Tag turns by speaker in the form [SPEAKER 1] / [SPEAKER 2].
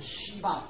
[SPEAKER 1] 西方